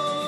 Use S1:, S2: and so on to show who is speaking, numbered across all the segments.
S1: Oh.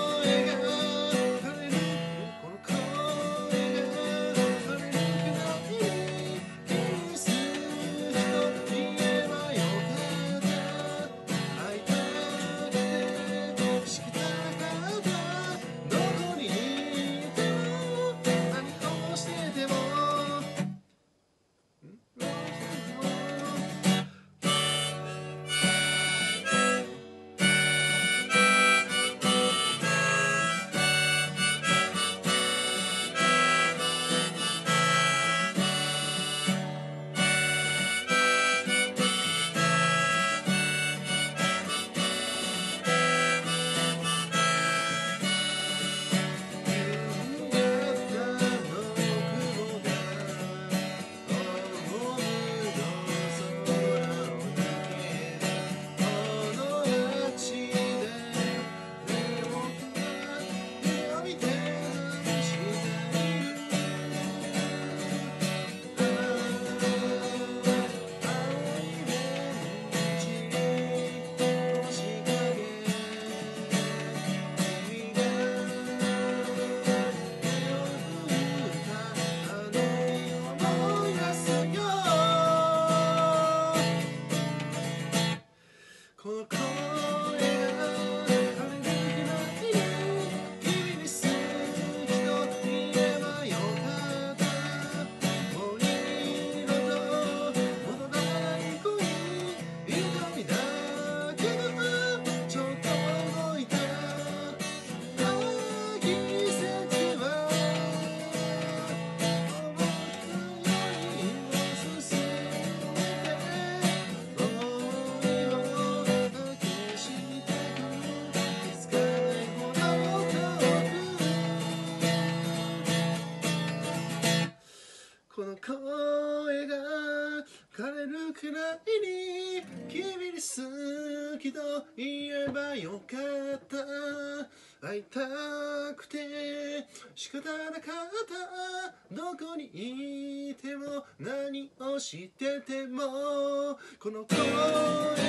S1: れるくらいに君に好きと言えばよかった。会いたくて仕方なかった。どこにいても何をしててもこの声